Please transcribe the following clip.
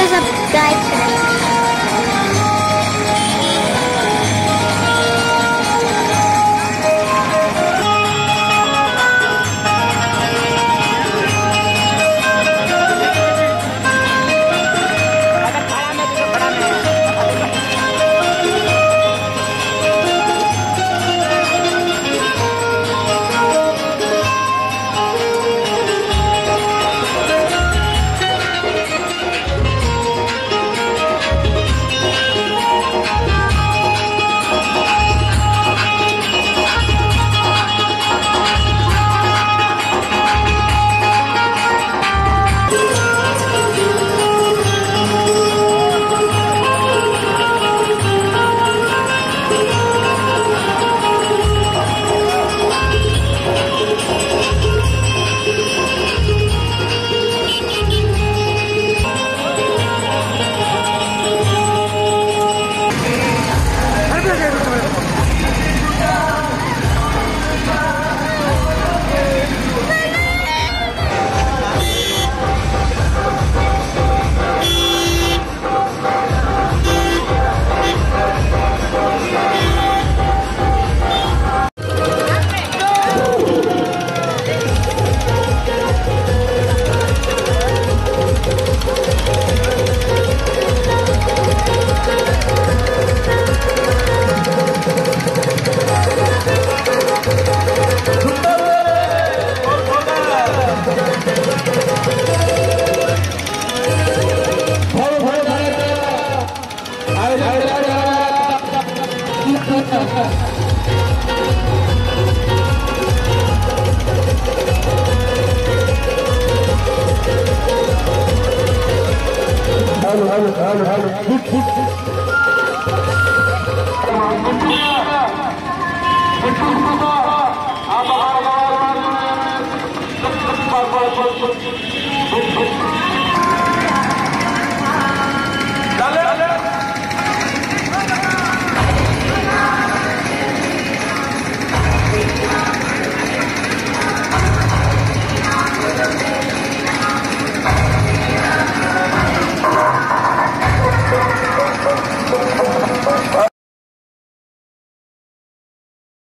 to subscribe channel. ألو ألو Thank you.